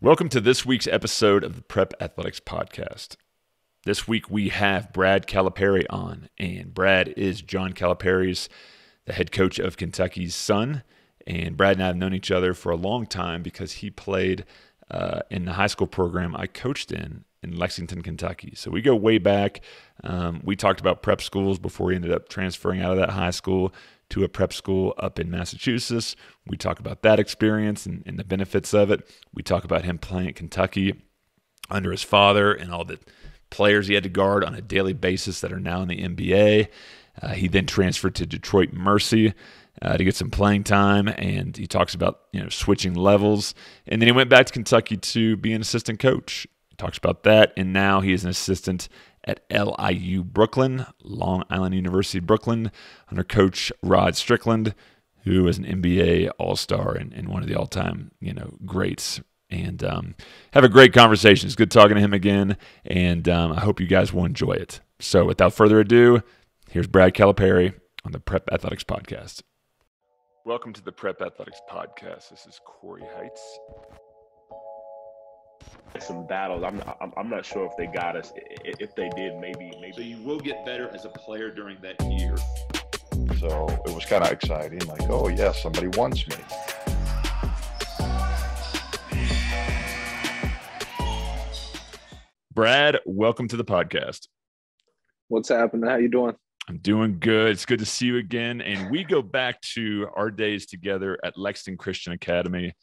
Welcome to this week's episode of the Prep Athletics Podcast. This week we have Brad Calipari on, and Brad is John Calipari's the head coach of Kentucky's son. And Brad and I have known each other for a long time because he played uh, in the high school program I coached in in Lexington, Kentucky. So we go way back. Um, we talked about prep schools before he ended up transferring out of that high school to a prep school up in Massachusetts. We talk about that experience and, and the benefits of it. We talk about him playing at Kentucky under his father and all the players he had to guard on a daily basis that are now in the NBA. Uh, he then transferred to Detroit Mercy uh, to get some playing time, and he talks about you know switching levels. And then he went back to Kentucky to be an assistant coach. He talks about that, and now he is an assistant at LIU Brooklyn, Long Island University Brooklyn, under coach Rod Strickland, who is an NBA All Star and, and, one of the all time you know greats. And um, have a great conversation. It's good talking to him again, and um, I hope you guys will enjoy it. So, without further ado, here's Brad Calipari on the Prep Athletics Podcast. Welcome to the Prep Athletics Podcast. This is Corey Heights some battles. I'm, I'm I'm not sure if they got us. If they did, maybe maybe. So you will get better as a player during that year. So it was kind of exciting. Like, oh yes, yeah, somebody wants me. Brad, welcome to the podcast. What's happening? How you doing? I'm doing good. It's good to see you again. And we go back to our days together at Lexington Christian Academy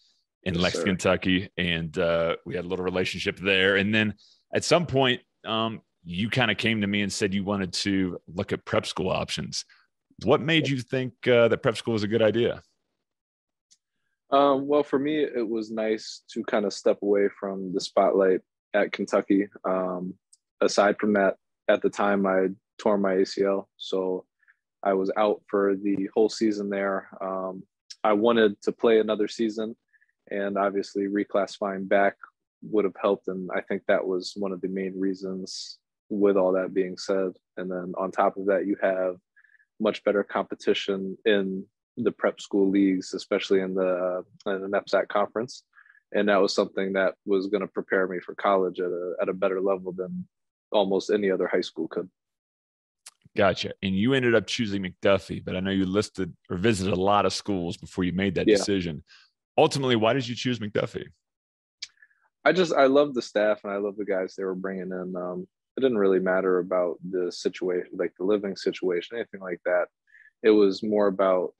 in yes, Lexington, sir. Kentucky, and uh, we had a little relationship there. And then at some point, um, you kind of came to me and said you wanted to look at prep school options. What made you think uh, that prep school was a good idea? Um, well, for me, it was nice to kind of step away from the spotlight at Kentucky. Um, aside from that, at the time, I tore my ACL, so I was out for the whole season there. Um, I wanted to play another season, and obviously reclassifying back would have helped and i think that was one of the main reasons with all that being said and then on top of that you have much better competition in the prep school leagues especially in the, uh, in the NEPSAC conference and that was something that was going to prepare me for college at a, at a better level than almost any other high school could Gotcha. And you ended up choosing MacDuffie, but I know you listed or visited a lot of schools before you made that yeah. decision ultimately, why did you choose MacDuffie? I just I love the staff and I love the guys they were bringing in. Um, it didn't really matter about the situation, like the living situation, anything like that. It was more about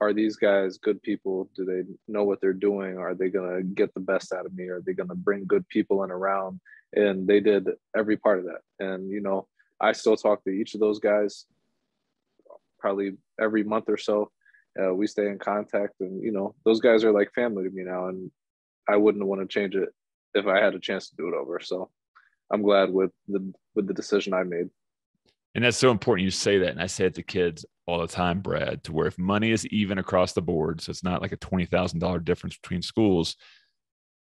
are these guys good people? Do they know what they're doing? Are they gonna get the best out of me? Are they gonna bring good people in around? And they did every part of that. And you know, I still talk to each of those guys probably every month or so uh, we stay in contact and you know those guys are like family to me now and i wouldn't want to change it if i had a chance to do it over so i'm glad with the with the decision i made. And that's so important you say that and i say it to kids all the time brad to where if money is even across the board so it's not like a $20000 difference between schools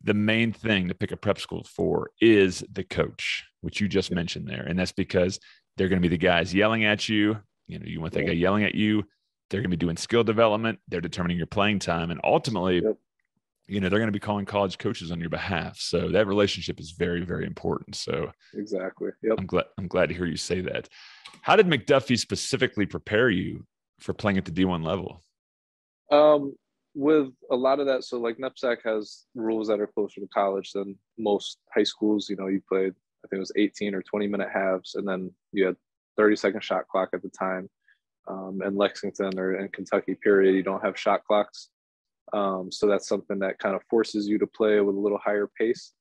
the main thing to pick a prep school for is the coach which you just mentioned there and that's because they're going to be the guys yelling at you you know you want that guy yelling at you they're going to be doing skill development. They're determining your playing time, and ultimately, yep. you know, they're going to be calling college coaches on your behalf. So that relationship is very, very important. So exactly. Yep. I'm glad. I'm glad to hear you say that. How did MacDuffie specifically prepare you for playing at the D1 level? Um, with a lot of that, so like NEPSAC has rules that are closer to college than most high schools. You know, you played, I think it was 18 or 20 minute halves, and then you had 30 second shot clock at the time um, in Lexington or in Kentucky, period, you don't have shot clocks. Um, so that's something that kind of forces you to play with a little higher pace.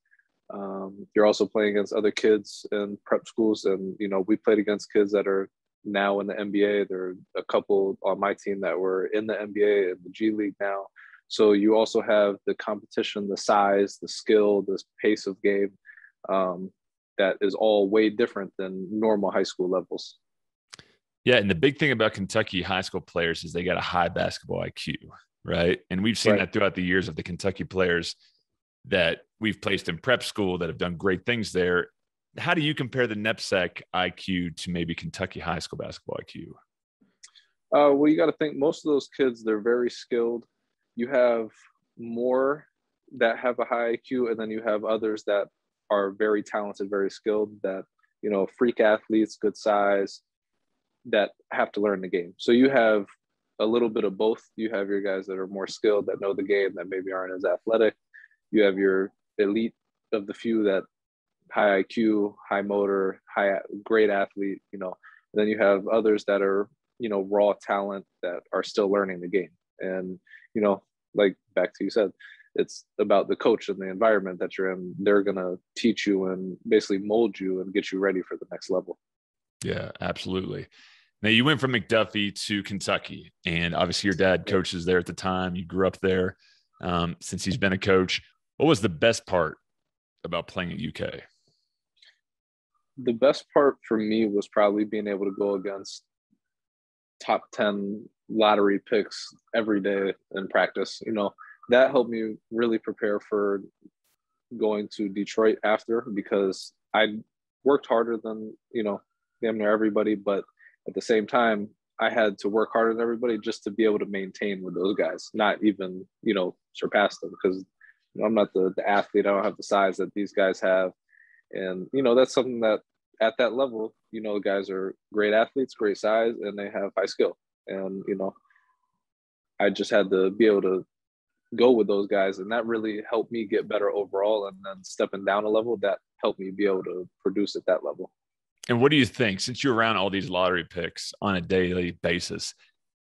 Um, you're also playing against other kids in prep schools, and you know we played against kids that are now in the NBA. There are a couple on my team that were in the NBA and the G League now. So you also have the competition, the size, the skill, the pace of game um, that is all way different than normal high school levels. Yeah, and the big thing about Kentucky high school players is they got a high basketball IQ, right? And we've seen right. that throughout the years of the Kentucky players that we've placed in prep school that have done great things there. How do you compare the NEPSAC IQ to maybe Kentucky high school basketball IQ? Uh, well, you got to think most of those kids, they're very skilled. You have more that have a high IQ, and then you have others that are very talented, very skilled, that you know, freak athletes, good size, that have to learn the game. So you have a little bit of both. You have your guys that are more skilled, that know the game, that maybe aren't as athletic. You have your elite of the few that high IQ, high motor, high great athlete, you know. And then you have others that are, you know, raw talent that are still learning the game. And, you know, like back to you said, it's about the coach and the environment that you're in. They're gonna teach you and basically mold you and get you ready for the next level. Yeah, absolutely. Now you went from MacDuffie to Kentucky, and obviously your dad coaches there at the time. You grew up there. Um, since he's been a coach, what was the best part about playing at UK? The best part for me was probably being able to go against top 10 lottery picks every day in practice. You know, that helped me really prepare for going to Detroit after because I worked harder than, you know, damn near everybody, but at the same time, I had to work harder than everybody just to be able to maintain with those guys, not even, you know, surpass them because I'm not the, the athlete. I don't have the size that these guys have. And, you know, that's something that at that level, you know, guys are great athletes, great size, and they have high skill. And, you know, I just had to be able to go with those guys. And that really helped me get better overall. And then stepping down a level, that helped me be able to produce at that level. And what do you think, since you're around all these lottery picks on a daily basis,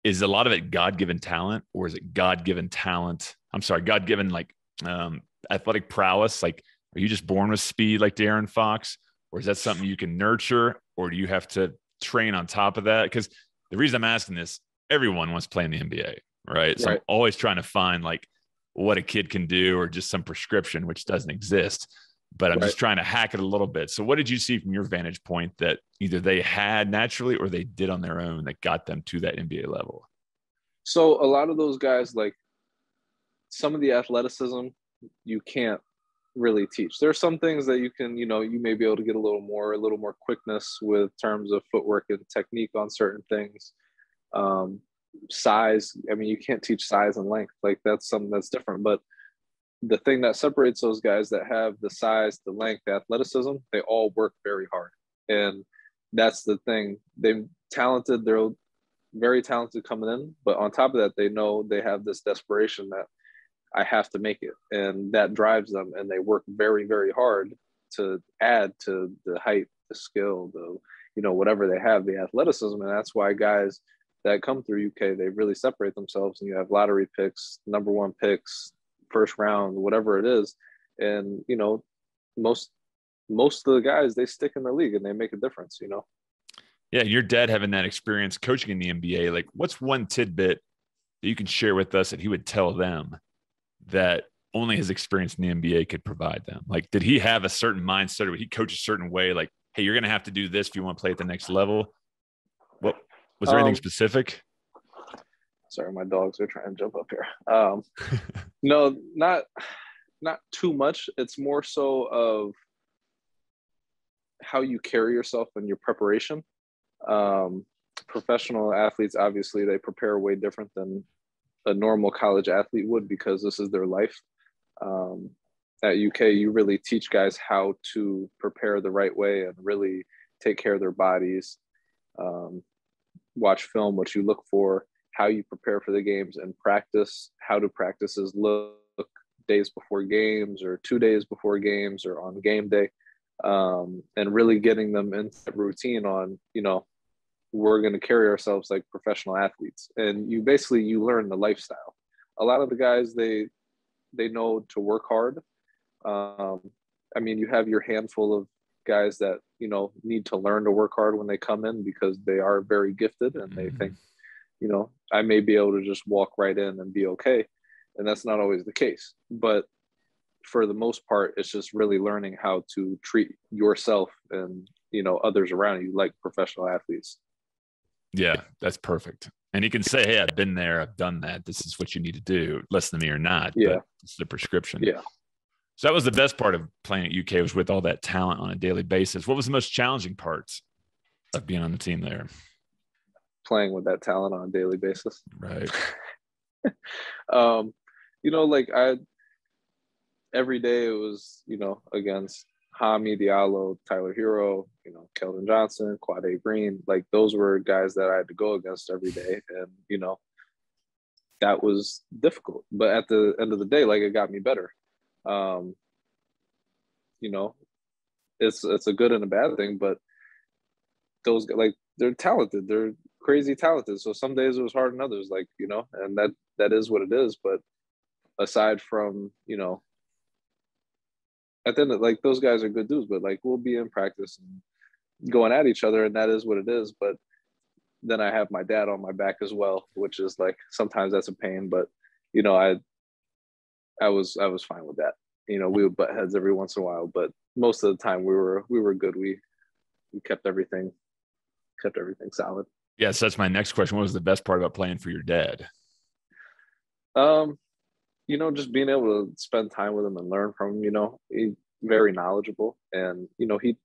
is a lot of it God given talent or is it God given talent? I'm sorry, God given like um, athletic prowess? Like, are you just born with speed like De'Aaron Fox? Or is that something you can nurture or do you have to train on top of that? Because the reason I'm asking this, everyone wants to play in the NBA, right? So right. I'm always trying to find like what a kid can do or just some prescription, which doesn't exist but I'm right. just trying to hack it a little bit. So, what did you see from your vantage point that either they had naturally or they did on their own that got them to that NBA level? So, a lot of those guys, like some of the athleticism, you can't really teach. There are some things that you can, you know, you may be able to get a little more, a little more quickness with terms of footwork and technique on certain things. Um, size, I mean, you can't teach size and length. Like that's something that's different. But the thing that separates those guys that have the size, the length, the athleticism, they all work very hard. And that's the thing. They're talented, they're very talented coming in, but on top of that, they know they have this desperation that I have to make it. And that drives them and they work very, very hard to add to the height, the skill, the you know, whatever they have, the athleticism. And that's why guys that come through UK, they really separate themselves and you have lottery picks, number one picks, first round, whatever it is. And, you know, most most of the guys they stick in the league and they make a difference, you know. Yeah, your dad having that experience coaching in the NBA, like what's one tidbit that you can share with us that he would tell them that only his experience in the NBA could provide them? Like, did he have a certain mindset or he coach a certain way? Like, hey, you're going to have to do this if you want to play at the next level. What was there anything um, specific? Sorry my dogs are trying to jump up here. Um, no not not too much. It's more so of how you carry yourself and your preparation. Um, professional athletes obviously they prepare way different than a normal college athlete would because this is their life. Um, at uk you really teach guys how to prepare the right way and really take care of their bodies. Um, watch film what you look for how you prepare for the games and practice, how do practices look days before games or two days before games or on game day, um, and really getting them into routine on, you know, we're going to carry ourselves like professional athletes. And you basically, you learn the lifestyle. A lot of the guys, they, they know to work hard. Um, I mean, you have your handful of guys that, you know, need to learn to work hard when they come in because they are very gifted and they mm-hmm. think you know, I may be able to just walk right in and be okay. And that's not always the case. But for the most part, it's just really learning how to treat yourself and, you know, others around you like professional athletes. Yeah, that's perfect. And you can say, Hey, I've been there, I've done that. This is what you need to do. Listen to me or not. Yeah. It's the prescription. Yeah. So that was the best part of playing at UK was with all that talent on a daily basis. What was the most challenging parts of being on the team there? Playing with that talent on a daily basis. Right. um, you know, like I every day it was, you know, against Hami Diallo, Tyler Herro, you know, Keldon Johnson, Quade Green. Like those were guys that I had to go against every day. And, you know, that was difficult. But at the end of the day, like it got me better. Um, you know, it's it's a good and a bad thing, but those like they're talented. They're crazy talented. So some days it was hard and others, like, you know, and that that is what it is. But aside from, you know, at the end of like those guys are good dudes, but like we'll be in practice and going at each other, and that is what it is. But then I have my dad on my back as well, which is like sometimes that's a pain, but you know, I I was I was fine with that. You know, we would butt heads every once in a while, but most of the time we were we were good. We we kept everything kept everything solid. Yes, that's my next question. What was the best part about playing for your dad? Um, you know, just being able to spend time with him and learn from him. You know, he very knowledgeable, and you know he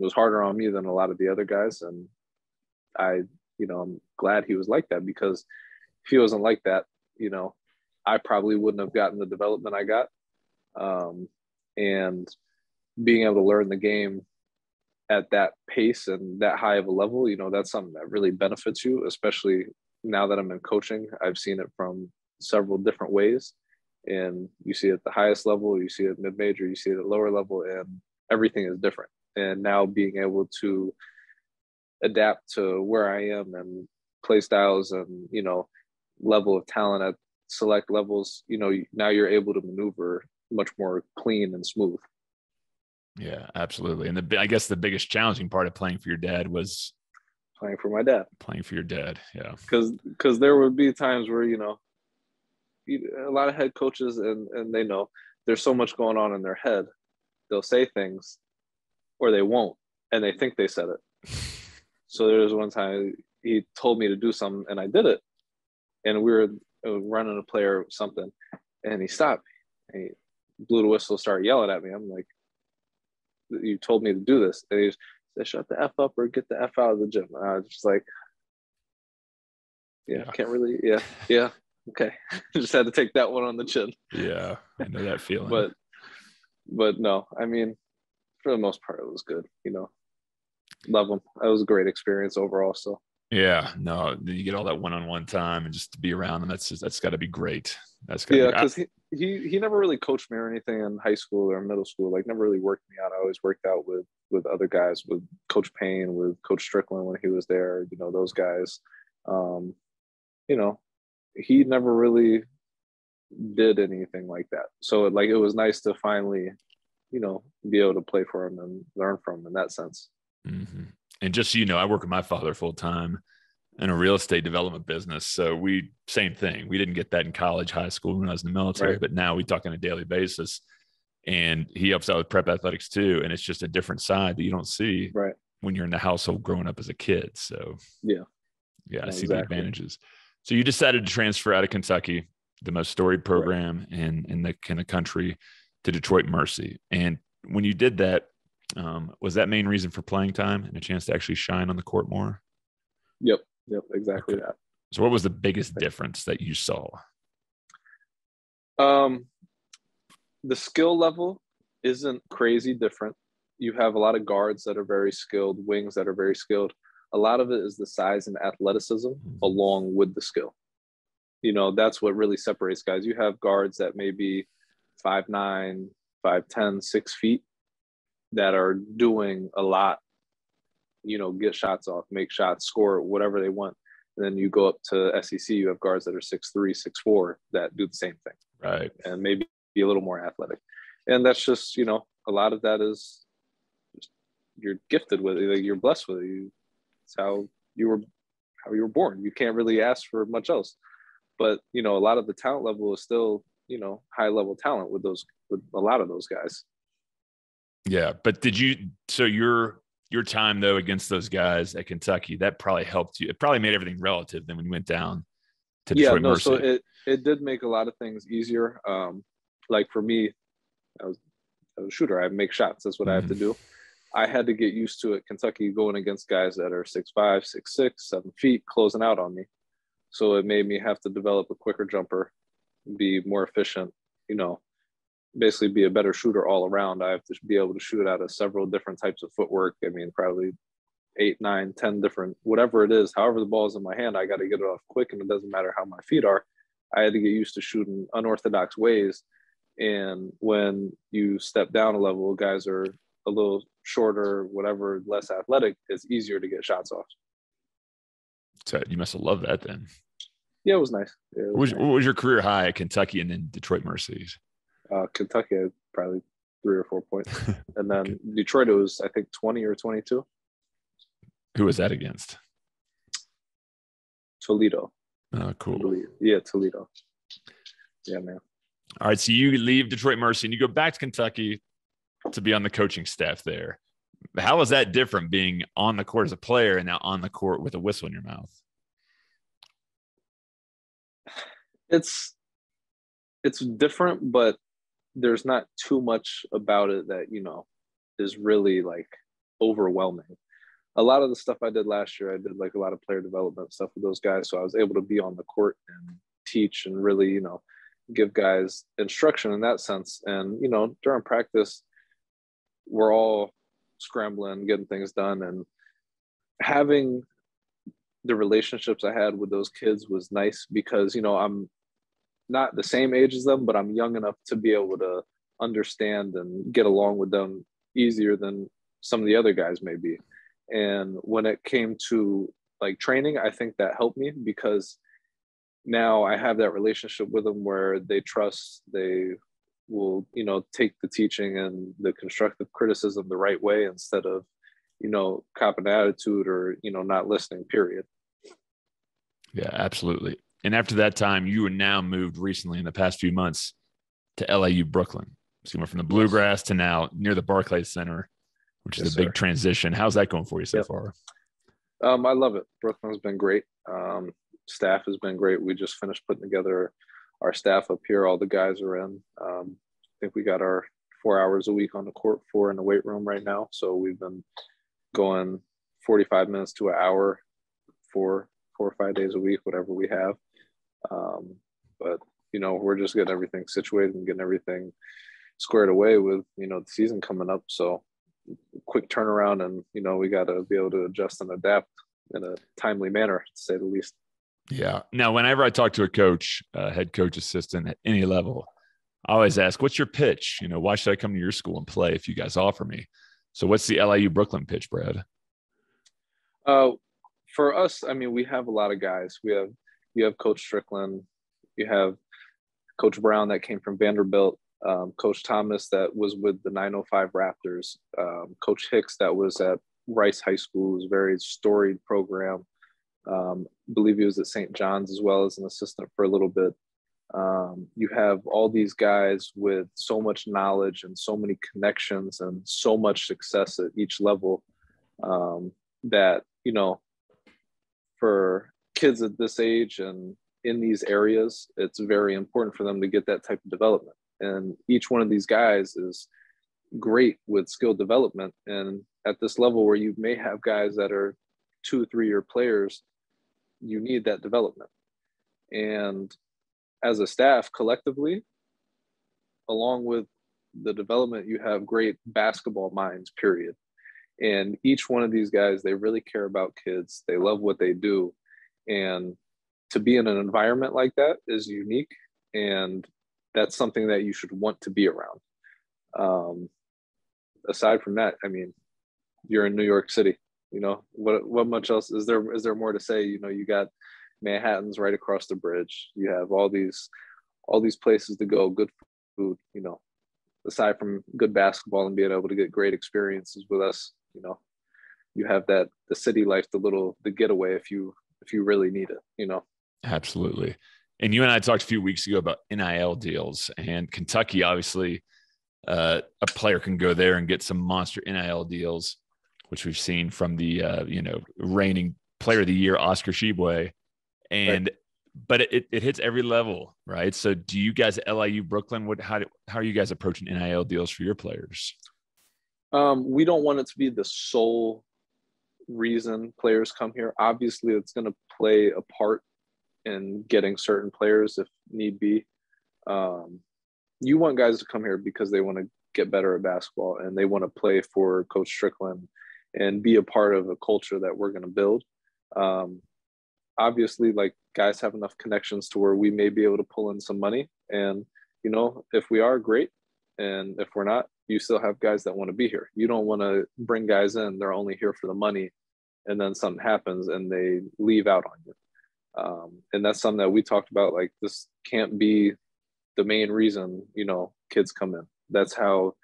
was harder on me than a lot of the other guys, and I, you know, I'm glad he was like that because if he wasn't like that, you know, I probably wouldn't have gotten the development I got. Um, and being able to learn the game at that pace and that high of a level, you know, that's something that really benefits you, especially now that I'm in coaching. I've seen it from several different ways. And you see it at the highest level, you see it mid major, you see it at lower level, and everything is different. And now being able to adapt to where I am and play styles and, you know, level of talent at select levels, you know, now you're able to maneuver much more clean and smooth. Yeah, absolutely. And the I guess the biggest challenging part of playing for your dad was playing for my dad. Playing for your dad, yeah. Because because there would be times where you know, a lot of head coaches and and they know there's so much going on in their head, they'll say things, or they won't, and they think they said it. so there was one time he told me to do something, and I did it, and we were uh, running a player or something, and he stopped. And he blew the whistle, started yelling at me. I'm like, you told me to do this. And he said, shut the F up or get the F out of the gym. And I was just like, yeah, yeah. can't really, yeah, yeah. Okay. just had to take that one on the chin. Yeah. I know that feeling. but, but no, I mean, for the most part, it was good, you know, love them. That was a great experience overall. So yeah, no, you get all that one-on-one time and just to be around them. That's just, that's got to be great. That's yeah, because he, he he never really coached me or anything in high school or middle school. Like never really worked me out. I always worked out with with other guys, with Coach Payne, with Coach Strickland when he was there. You know those guys. Um, you know, he never really did anything like that. So like it was nice to finally, you know, be able to play for him and learn from him in that sense. Mm-hmm and just so you know, I work with my father full time in a real estate development business. So we same thing. We didn't get that in college, high school when I was in the military, right. but now we talk on a daily basis. And he helps out with prep athletics too. And it's just a different side that you don't see right. when you're in the household growing up as a kid. So yeah. Yeah, I see exactly. the advantages. So you decided to transfer out of Kentucky, the most storied program right. in in the in the country, to Detroit Mercy. And when you did that, um, was that main reason for playing time and a chance to actually shine on the court more? Yep. Yep. Exactly okay. that. So, what was the biggest difference that you saw? Um, the skill level isn't crazy different. You have a lot of guards that are very skilled, wings that are very skilled. A lot of it is the size and athleticism mm-hmm. along with the skill. You know, that's what really separates guys. You have guards that may be five nine, five ten, six feet, that are doing a lot, you know, get shots off, make shots, score whatever they want. And then you go up to SEC, you have guards that are six three, six four that do the same thing. Right. And maybe be a little more athletic. And that's just, you know, a lot of that is just you're gifted with it, like you're blessed with it. You, it's how you were how you were born. You can't really ask for much else. But you know, a lot of the talent level is still, you know, high level talent with those with a lot of those guys. Yeah, but did you? So your your time though against those guys at Kentucky that probably helped you. It probably made everything relative. Then when you went down to Detroit yeah, no, Mercy. so it it did make a lot of things easier. Um, like for me, I was, I was a shooter. I make shots. That's what mm-hmm. I have to mm-hmm. do. I had to get used to it. Kentucky going against guys that are six five, six six, seven feet, closing out on me. So it made me have to develop a quicker jumper, be more efficient. You know, basically be a better shooter all around. I have to be able to shoot out of several different types of footwork. I mean, probably eight, nine, ten different, whatever it is, however the ball is in my hand, I got to get it off quick, and it doesn't matter how my feet are. I had to get used to shooting unorthodox ways. And when you step down a level, guys are a little shorter, whatever, less athletic, it's easier to get shots off. So you must have loved that then. Yeah, it was nice. It What was, nice. what was your career high at Kentucky and then Detroit Mercies? Uh, Kentucky had probably three or four points, and then Okay. Detroit it was I think twenty or twenty-two. Who was that against? Toledo, Oh, cool. believe. Yeah, Toledo. Yeah, man. All right, so you leave Detroit Mercy and you go back to Kentucky to be on the coaching staff there. How was that different being on the court as a player and now on the court with a whistle in your mouth? It's it's different, but there's not too much about it that you know is really like overwhelming. A lot of the stuff I did last year, I did like a lot of player development stuff with those guys, so I was able to be on the court and teach and really, you know, give guys instruction in that sense. And you know, during practice, we're all scrambling, getting things done, and having the relationships I had with those kids was nice because you know I'm not the same age as them, but I'm young enough to be able to understand and get along with them easier than some of the other guys may be. And when it came to like training, I think that helped me because now I have that relationship with them where they trust, they will, you know, take the teaching and the constructive criticism the right way instead of, you know, cop an attitude or, you know, not listening, period. Yeah, absolutely. And after that time, you were now moved recently in the past few months to LIU Brooklyn. So you went from the Bluegrass to now near the Barclays Center, which is Yes, a big sir. transition. How's that going for you so Yep. far? Um, I love it. Brooklyn's been great. Um, staff has been great. We just finished putting together our staff up here. All the guys are in. Um, I think we got our four hours a week on the court, four in the weight room right now. So we've been going 45 minutes to an hour, four, four or five days a week, whatever we have. Um, but you know, we're just getting everything situated and getting everything squared away with you know the season coming up. So quick turnaround, and you know we got to be able to adjust and adapt in a timely manner, to say the least. Yeah. Now, whenever I talk to a coach, uh, head coach, assistant at any level, I always ask, "What's your pitch? You know, why should I come to your school and play if you guys offer me?" So, what's the LIU Brooklyn pitch, Brad? Uh, for us, I mean, we have a lot of guys. We have you have Coach Strickland, you have Coach Brown that came from Vanderbilt, um, Coach Thomas that was with the 905 Raptors, um, Coach Hicks that was at Rice High School, was very storied program. Um, believe he was at St. John's as well as an assistant for a little bit. Um, you have all these guys with so much knowledge and so many connections and so much success at each level um, that you know for kids at this age and in these areas it's very important for them to get that type of development. And each one of these guys is great with skill development. And at this level where you may have guys that are two three year players you need that development. And as a staff collectively along with the development you have great basketball minds period. And each one of these guys they really care about kids. They love what they do and to be in an environment like that is unique and that's something that you should want to be around. Um, aside from that i mean you're in new york city you know what what much else is there is there more to say? You know you got manhattan's right across the bridge. You have all these all these places to go good food you know. Aside from good basketball and being able to get great experiences with us you know you have that the city life the little the getaway if you if you really need it you know Absolutely. And you and I talked a few weeks ago about NIL deals, and Kentucky, obviously, uh, a player can go there and get some monster NIL deals, which we've seen from the uh, you know reigning player of the year Oscar Tshiebwe, and but it, it hits every level, right? So, do you guys at LIU Brooklyn? What how do, how are you guys approaching NIL deals for your players? um, we don't want it to be the sole reason players come here obviously it's going to play a part in getting certain players if need be um, you want guys to come here because they want to get better at basketball and they want to play for Coach Strickland and be a part of a culture that we're going to build. Um, obviously, like guys have enough connections to where we may be able to pull in some money. And, you know, if we are great, and if we're not, you still have guys that want to be here. You don't want to bring guys in, they're only here for the money, and then something happens and they leave out on you. Um, and that's something that we talked about. Like, this can't be the main reason, you know, kids come in. That's how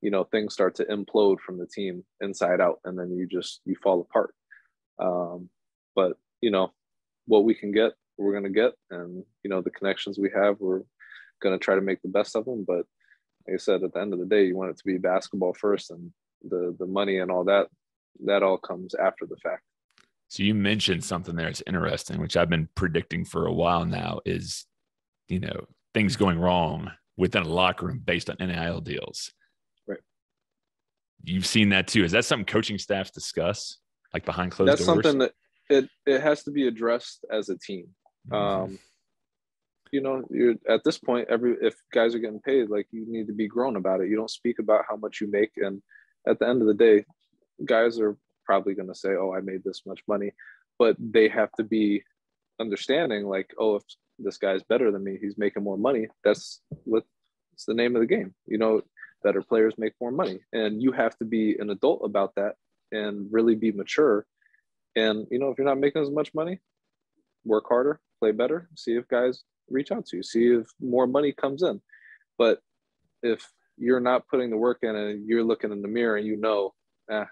you know things start to implode from the team inside out and then you just you fall apart um, but you know what we can get we're going to get and you know the connections we have we're going to try to make the best of them but like i said at the end of the day you want it to be basketball first and the the money and all that that all comes after the fact so you mentioned something there that's interesting which i've been predicting for a while now is you know things going wrong within a locker room based on nil deals Right. you've seen that too. Is that something coaching staffs discuss, like behind closed That's doors? something that it it has to be addressed as a team. Mm-hmm. Um, you know, you're at this point, every if guys are getting paid, like you need to be grown about it. You don't speak about how much you make, and at the end of the day, guys are probably going to say, "Oh, I made this much money," but they have to be understanding, like, "Oh, if this guy's better than me, he's making more money." That's what it's the name of the game. You know, better players make more money and you have to be an adult about that and really be mature and you know if you're not making as much money work harder play better see if guys reach out to you see if more money comes in but if you're not putting the work in and you're looking in the mirror and you know eh,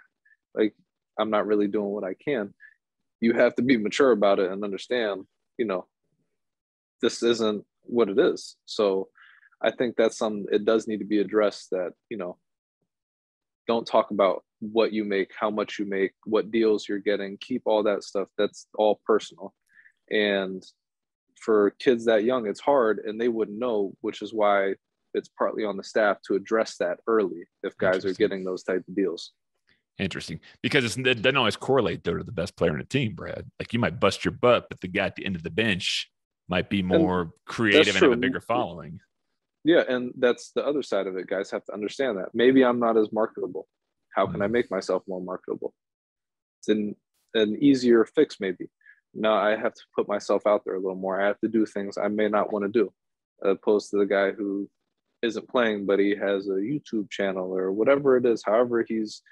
like i'm not really doing what i can you have to be mature about it and understand you know this isn't what it is so I think that's some it does need to be addressed that, you know, don't talk about what you make, how much you make, what deals you're getting, keep all that stuff. That's all personal. And for kids that young, it's hard and they wouldn't know, which is why it's partly on the staff to address that early if guys are getting those type of deals. Interesting, because it doesn't always correlate though to the best player in a team, Brad. Like you might bust your butt, but the guy at the end of the bench might be more and creative and have a bigger following. Yeah, and that's the other side of it. Guys have to understand that. Maybe I'm not as marketable. How can I mm. make myself more marketable? It's an an easier fix, maybe. Now I have to put myself out there a little more. I have to do things I may not want to do, opposed to the guy who isn't playing, but he has a YouTube channel or whatever it is, however he's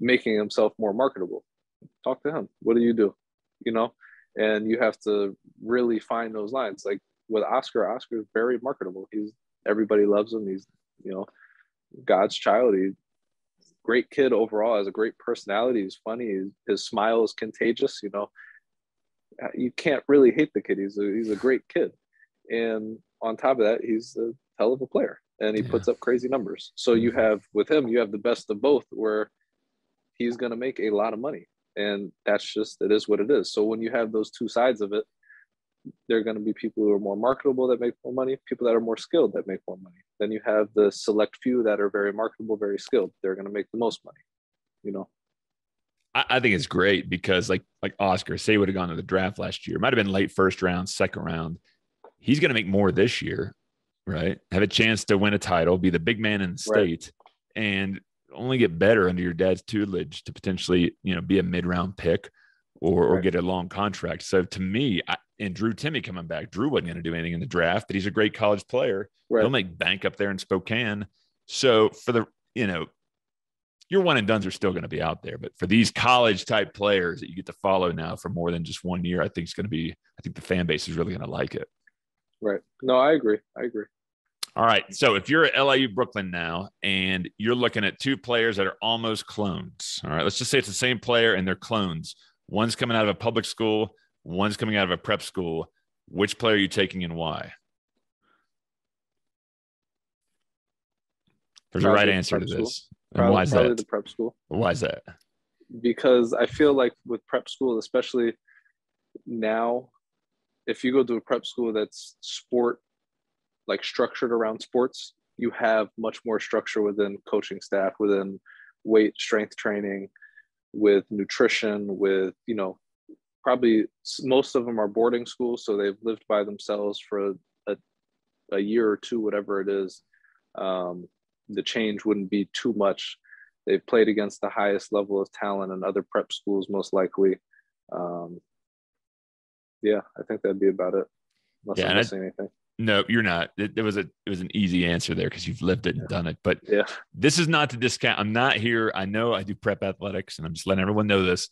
making himself more marketable. Talk to him. What do you do? You know? And you have to really find those lines. Like with Oscar, Oscar is very marketable. He's everybody loves him. He's, you know, God's child. He's great kid overall, has a great personality. He's funny. His, his smile is contagious. You know, you can't really hate the kid. He's a, he's a great kid. And on top of that, he's a hell of a player and he yeah. puts up crazy numbers. So you mm-hmm. have with him, you have the best of both where he's going to make a lot of money. And that's just, it is what it is. So when you have those two sides of it, there are going to be people who are more marketable that make more money, people that are more skilled that make more money. Then you have the select few that are very marketable, very skilled. They're going to make the most money, you know. I, I think it's great because like like Oscar, say would have gone to the draft last year, might have been late first round, second round. He's going to make more this year, right? Have a chance to win a title, be the big man in the state, right. and only get better under your dad's tutelage to potentially, you know, be a mid round pick or, right. or get a long contract. So to me, I, and Drew Timme coming back, Drew wasn't going to do anything in the draft, but he's a great college player. Right. He'll make bank up there in Spokane. So for the, you know, your one and duns are still going to be out there, but for these college type players that you get to follow now for more than just one year, I think it's going to be, I think the fan base is really going to like it. Right. No, I agree. I agree. All right. So if you're at LIU Brooklyn now and you're looking at two players that are almost clones, all right, let's just say it's the same player and they're clones. One's coming out of a public school, one's coming out of a prep school. Which player are you taking and why? There's probably a right answer to this. Probably, why is probably that? the prep school. Why is that? Because I feel like with prep school, especially now, if you go to a prep school that's sport, like structured around sports, you have much more structure within coaching staff, within weight strength training, with nutrition, with, you know, probably most of them are boarding schools. So they've lived by themselves for a, a year or two, whatever it is. um, the change wouldn't be too much. They've played against the highest level of talent in other prep schools, most likely. Um, yeah, I think that'd be about it. Unless Yeah, I- missing anything. No, you're not. It, it was a it was an easy answer there because you've lived it and done it. But Yeah. this is not to discount. I'm not here. I know I do prep athletics, and I'm just letting everyone know this.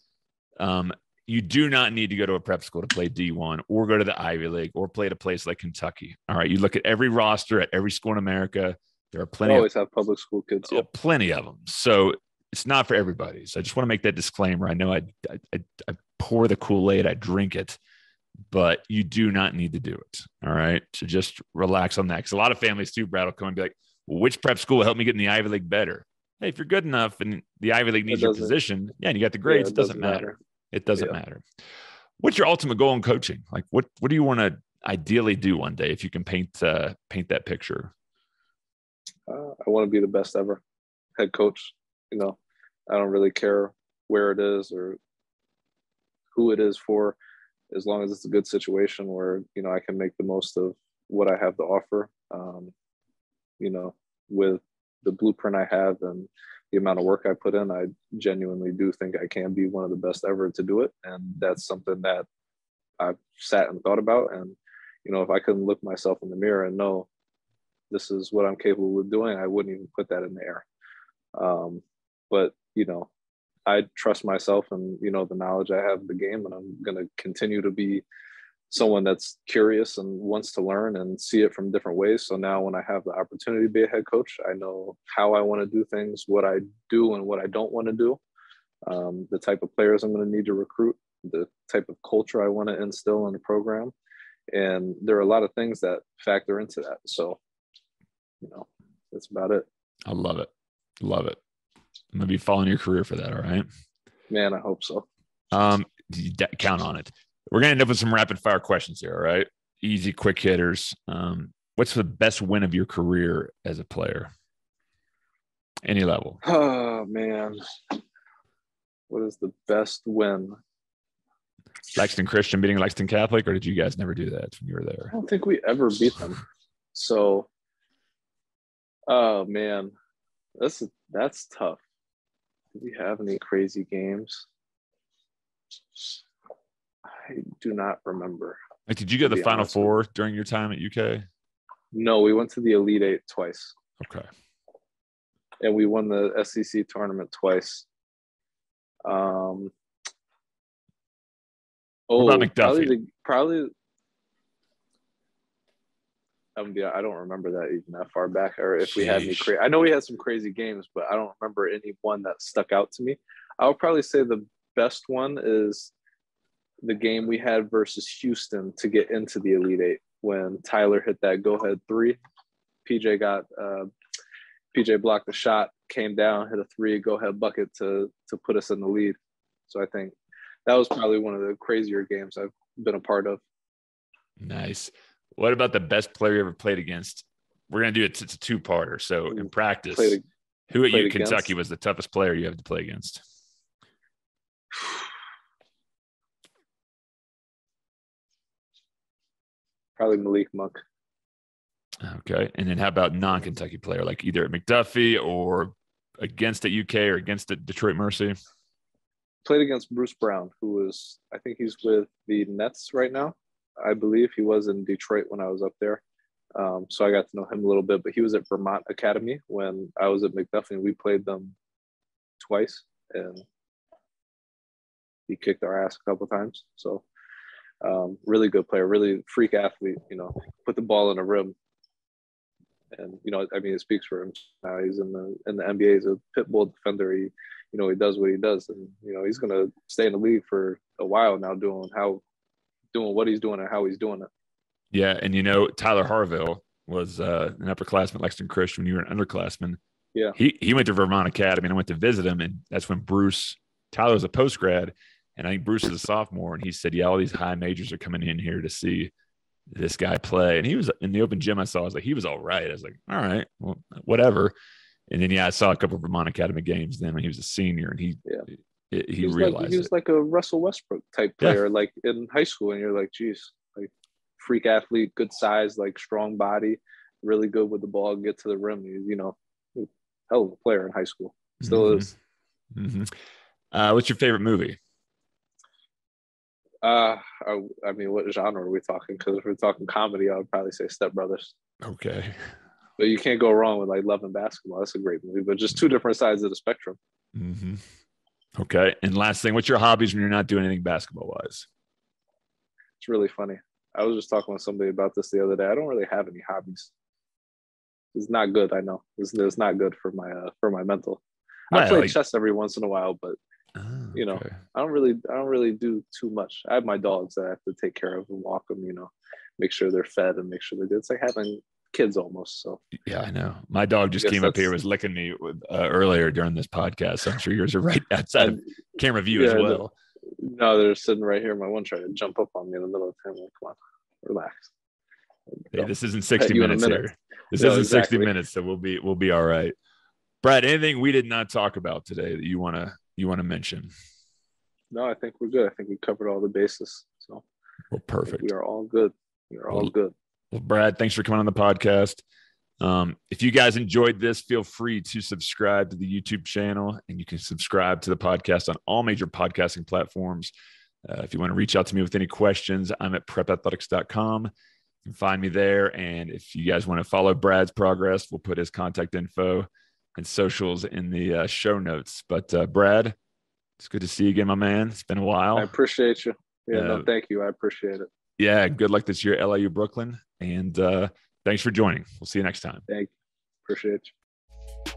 Um, you do not need to go to a prep school to play D1 or go to the Ivy League or play at a place like Kentucky. All right. You look at every roster at every school in America. There are plenty of always have public school kids. Oh, Yeah. plenty of them. So it's not for everybody. So I just want to make that disclaimer. I know I I, I, I pour the Kool Aid, I drink it, but you do not need to do it. All right. So just relax on that. Because a lot of families too, Brad, will come and be like, well, which prep school will help me get in the Ivy League better? Hey, if you're good enough and the Ivy League needs your position, yeah, and you got the grades, Yeah, it doesn't, matter. It doesn't Yeah. matter. What's your ultimate goal in coaching? Like, what what do you want to ideally do one day if you can paint uh, paint that picture? uh, I want to be the best ever head coach. You know, I don't really care where it is or who it is for, as long as it's a good situation where you know I can make the most of what I have to offer. Um, you know, with the blueprint I have and the amount of work I put in, I genuinely do think I can be one of the best ever to do it, and that's something that I've sat and thought about. And you know, if I couldn't look myself in the mirror and know this is what I'm capable of doing, I wouldn't even put that in the air. Um, but you know, I trust myself and you know the knowledge I have of the game, and I'm going to continue to be someone that's curious and wants to learn and see it from different ways. So now, when I have the opportunity to be a head coach, I know how I want to do things, what I do, and what I don't want to do. Um, the type of players I'm going to need to recruit, the type of culture I want to instill in the program, and there are a lot of things that factor into that. So you know, that's about it. I love it. Love it. I'm gonna be following your career for that. All right. Man, I hope so. Um, count on it. We're gonna end up with some rapid fire questions here. All right. Easy, quick hitters. Um, what's the best win of your career as a player? Any level. Oh man. What is the best win? Lexington Christian beating Lexington Catholic, or did you guys never do that when you were there? I don't think we ever beat them. So oh man. That's that's tough. Do we have any crazy games? I do not remember. Like, did you get To the Final Four during your time at UK? No, we went to the Elite Eight twice. Okay. and we won the SEC tournament twice. Um, oh, probably the, probably. Um, yeah, I don't remember that even that far back, or if we had any. Sheesh. Cra- I know we had some crazy games, but I don't remember any one that stuck out to me. I would probably say the best one is the game we had versus Houston to get into the Elite Eight when Tyler hit that go ahead three. PJ got uh, PJ blocked the shot, came down, hit a three, go ahead bucket to to put us in the lead. So I think that was probably one of the crazier games I've been a part of. Nice. What about the best player you ever played against? We're gonna do it. It's a two-parter. So in practice, Played who at U Kentucky was the toughest player you had to play against? probably Malik Monk. Okay. And then how about non-Kentucky player, like either at MacDuffie or against at UK or against at Detroit Mercy? Played against Bruce Brown, who was I think he's with the Nets right now. I believe he was in Detroit when I was up there. Um, so I got to know him a little bit, but he was at Vermont Academy when I was at MacDuffie we played them twice and he kicked our ass a couple times. So um, really good player, really freak athlete, you know, put the ball in the rim. And, you know, I mean, it speaks for him now. He's in the, in the NBA, he's a pit bull defender. He, you know, he does what he does. And, you know, he's going to stay in the league for a while now doing how, doing what he's doing and how he's doing it. Yeah. And you know, Tyler Harville was uh, an upperclassman at Lexington Christian when you were an underclassman. Yeah. He he went to Vermont Academy and I went to visit him. And that's when Bruce Tyler was a post grad. And I think Bruce is a sophomore. And he said, Yeah, all these high majors are coming in here to see this guy play. And he was in the open gym I saw, I was like, he was all right. I was like, all right, well, whatever. And then yeah, I saw a couple of Vermont Academy games then when he was a senior and he Yeah. He, he realized like he was it. like a Russell Westbrook type Yeah. player, like in high school, and you're like, geez, like freak athlete, good size, like strong body, really good with the ball, get to the rim. He's, you know, hell of a player in high school. Still Mhm. is. Mhm. Uh, what's your favorite movie? Uh, I, I mean, what genre are we talking? Because if we're talking comedy, I would probably say Step Brothers. Okay. But you can't go wrong with like Love and Basketball. That's a great movie, but just two different sides of the spectrum. hmm Okay. And last thing, what's your hobbies when you're not doing anything basketball wise? It's really funny. I was just talking with somebody about this the other day. I don't really have any hobbies. It's not good. I know. It's, it's not good for my uh, for my mental. I play like- chess every once in a while, but Oh, You know. okay. I don't really I don't really do too much. I have my dogs that I have to take care of and walk them. You know, make sure they're fed and make sure they're good. It's like having kids almost. So Yeah, I know. My dog just came up here, was licking me with, uh, earlier during this podcast. So I'm sure yours are right outside of camera view as well. no, they're sitting right here. My one tried to jump up on me in the middle of the time. Like, come on, relax. Hey, this isn't 60 you in a minutes minute. here. This No, isn't 60 minutes, so we'll be we'll be all right. Brad, anything we did not talk about today that you wanna you wanna mention? No, I think we're good. I think we covered all the bases. So Well, perfect. we are all good. We are all Well, good. Well, Brad, thanks for coming on the podcast. Um, if you guys enjoyed this, feel free to subscribe to the YouTube channel and you can subscribe to the podcast on all major podcasting platforms. Uh, if you want to reach out to me with any questions, I'm at prepathletics.com. You can find me there. And if you guys want to follow Brad's progress, we'll put his contact info and socials in the uh, show notes. But uh, Brad, it's good to see you again, my man. It's been a while. I appreciate you. Yeah, Uh, no, thank you. I appreciate it. Yeah, good luck this year, LIU Brooklyn. And uh, thanks for joining. We'll see you next time. Thanks. Appreciate you.